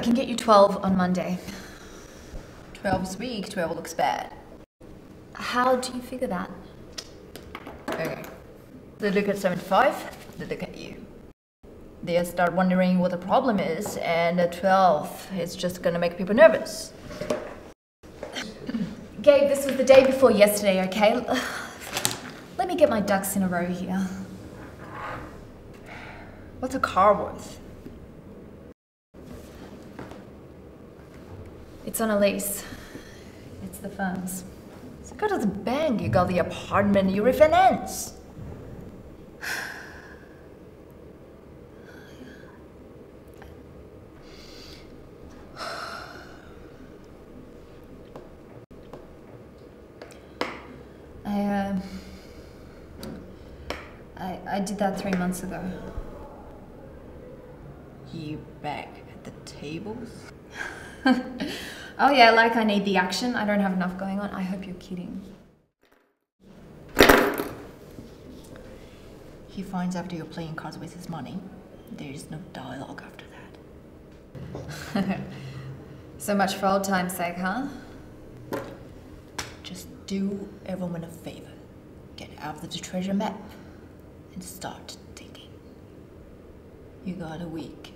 I can get you 12 on Monday. 12's weak, 12 looks bad. How do you figure that? Okay. They look at 75, they look at you. They start wondering what the problem is, and the 12 is just gonna make people nervous. Gabe, this was the day before yesterday, okay? Let me get my ducks in a row here. What's a car worth? It's on a lease. It's the firm's. So go to the bank, you got the apartment, you refinance. I, uh, I, I did that three months ago. You back at the tables? oh yeah, like I need the action. I don't have enough going on. I hope you're kidding. He finds after you're playing cards with his money, there is no dialogue after that. So much for old time's sake, huh? Just do everyone a favor. Get out of the treasure map and start digging. You got a week.